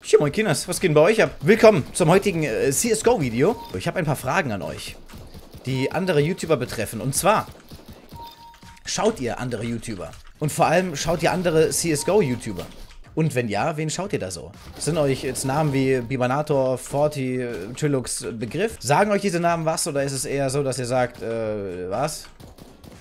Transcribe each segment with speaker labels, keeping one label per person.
Speaker 1: Tja, moin Kinders, was geht denn bei euch ab? Willkommen zum heutigen äh, CSGO-Video. Ich habe ein paar Fragen an euch, die andere YouTuber betreffen. Und zwar, schaut ihr andere YouTuber? Und vor allem, schaut ihr andere CSGO-YouTuber? Und wenn ja, wen schaut ihr da so? Sind euch jetzt Namen wie Bibanator, Forti, äh, Trilux Begriff? Sagen euch diese Namen was oder ist es eher so, dass ihr sagt, äh, was?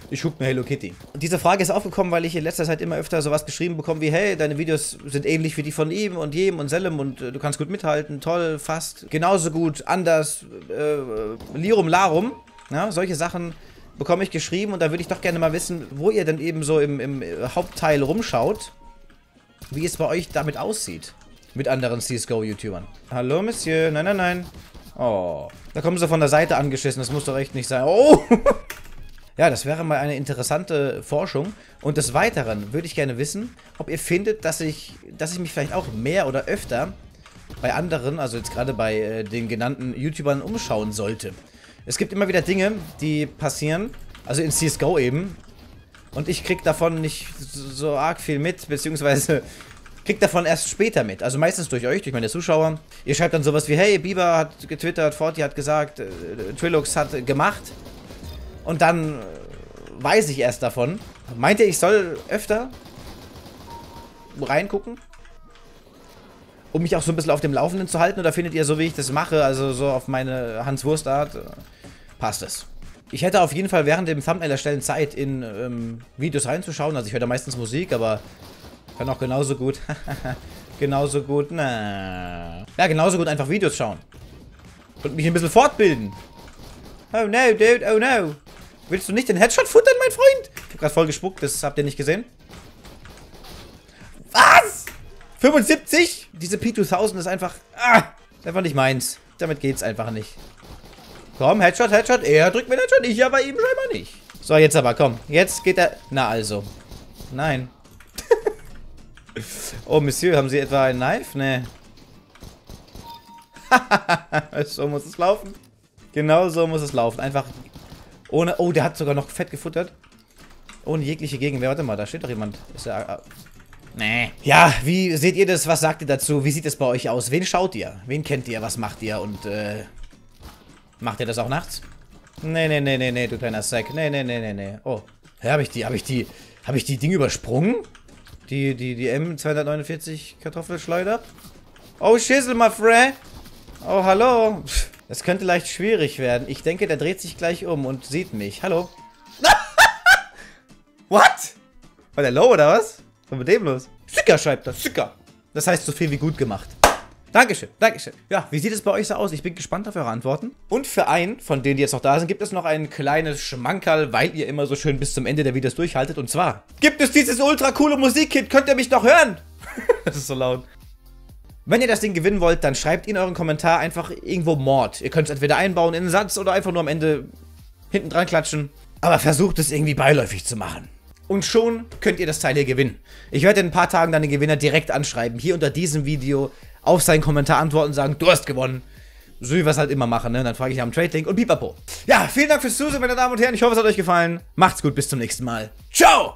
Speaker 1: Ich guck mir Hello Kitty. Und diese Frage ist aufgekommen, weil ich in letzter Zeit immer öfter sowas geschrieben bekomme wie, hey, deine Videos sind ähnlich wie die von ihm und jedem und Selim und äh, du kannst gut mithalten, toll, fast, genauso gut, anders, äh, Lirum Larum. Ja, solche Sachen bekomme ich geschrieben und da würde ich doch gerne mal wissen, wo ihr denn eben so im, im Hauptteil rumschaut, wie es bei euch damit aussieht. Mit anderen CSGO-YouTubern. Hallo, Monsieur. Nein, nein, nein. Oh. Da kommen sie von der Seite angeschissen. Das muss doch echt nicht sein. Oh! Ja, das wäre mal eine interessante Forschung. Und des Weiteren würde ich gerne wissen, ob ihr findet, dass ich, dass ich mich vielleicht auch mehr oder öfter bei anderen, also jetzt gerade bei äh, den genannten YouTubern, umschauen sollte. Es gibt immer wieder Dinge, die passieren, also in CSGO eben, und ich krieg davon nicht so arg viel mit, beziehungsweise krieg davon erst später mit. Also meistens durch euch, durch meine Zuschauer. Ihr schreibt dann sowas wie, hey, Bieber hat getwittert, Forti hat gesagt, äh, Trilux hat gemacht. Und dann äh, weiß ich erst davon. Meint ihr, ich soll öfter reingucken? Um mich auch so ein bisschen auf dem Laufenden zu halten? Oder findet ihr, so wie ich das mache, also so auf meine Hans-Wurst-Art, äh, passt es? Ich hätte auf jeden Fall während dem Thumbnail erstellen Zeit, in ähm, Videos reinzuschauen. Also ich höre da meistens Musik, aber kann auch genauso gut, genauso gut, na. Ja, genauso gut einfach Videos schauen. Und mich ein bisschen fortbilden. Oh no, dude, oh no. Willst du nicht den Headshot futtern, mein Freund? Ich hab grad voll gespuckt, das habt ihr nicht gesehen. Was? 75? Diese P2000 ist einfach... Ah, einfach nicht meins. Damit geht's einfach nicht. Komm, Headshot, Headshot. Er drückt mir Headshot, ich aber ihm scheinbar nicht. So, jetzt aber, komm. Jetzt geht er... Na also. Nein. oh, Monsieur, haben Sie etwa ein Knife? Nee. so muss es laufen. Genau so muss es laufen. Einfach ohne. Oh, der hat sogar noch fett gefuttert. Ohne jegliche Gegenwehr. Warte mal, da steht doch jemand. Ist der. Äh, nee. Ja, wie seht ihr das? Was sagt ihr dazu? Wie sieht es bei euch aus? Wen schaut ihr? Wen kennt ihr? Was macht ihr? Und, äh. Macht ihr das auch nachts? Nee, nee, nee, nee, nee, du kleiner Sack. Nee, nee, nee, nee, nee. Oh. Ja, habe ich die, habe ich die, habe ich die Dinge übersprungen? Die, die, die M249 Kartoffelschleuder? Oh, Schissel, my friend. Oh, hallo. Das könnte leicht schwierig werden. Ich denke, der dreht sich gleich um und sieht mich. Hallo? What? War der low oder was? Was war mit dem los? Sücker schreibt das. Sücker. Das heißt so viel wie gut gemacht. Dankeschön, Dankeschön. Ja, wie sieht es bei euch so aus? Ich bin gespannt auf eure Antworten. Und für einen von denen, die jetzt noch da sind, gibt es noch ein kleines Schmankerl, weil ihr immer so schön bis zum Ende der Videos durchhaltet. Und zwar gibt es dieses ultra coole Musikkit. Könnt ihr mich noch hören? das ist so laut. Wenn ihr das Ding gewinnen wollt, dann schreibt in euren Kommentar einfach irgendwo Mord. Ihr könnt es entweder einbauen in einen Satz oder einfach nur am Ende hinten dran klatschen. Aber versucht es irgendwie beiläufig zu machen. Und schon könnt ihr das Teil hier gewinnen. Ich werde in ein paar Tagen dann den Gewinner direkt anschreiben. Hier unter diesem Video auf seinen Kommentar antworten und sagen, du hast gewonnen. So wie wir es halt immer machen, ne? Dann frage ich dem Trade-Link und pipapo. Ja, vielen Dank fürs Zusehen, meine Damen und Herren. Ich hoffe, es hat euch gefallen. Macht's gut, bis zum nächsten Mal. Ciao!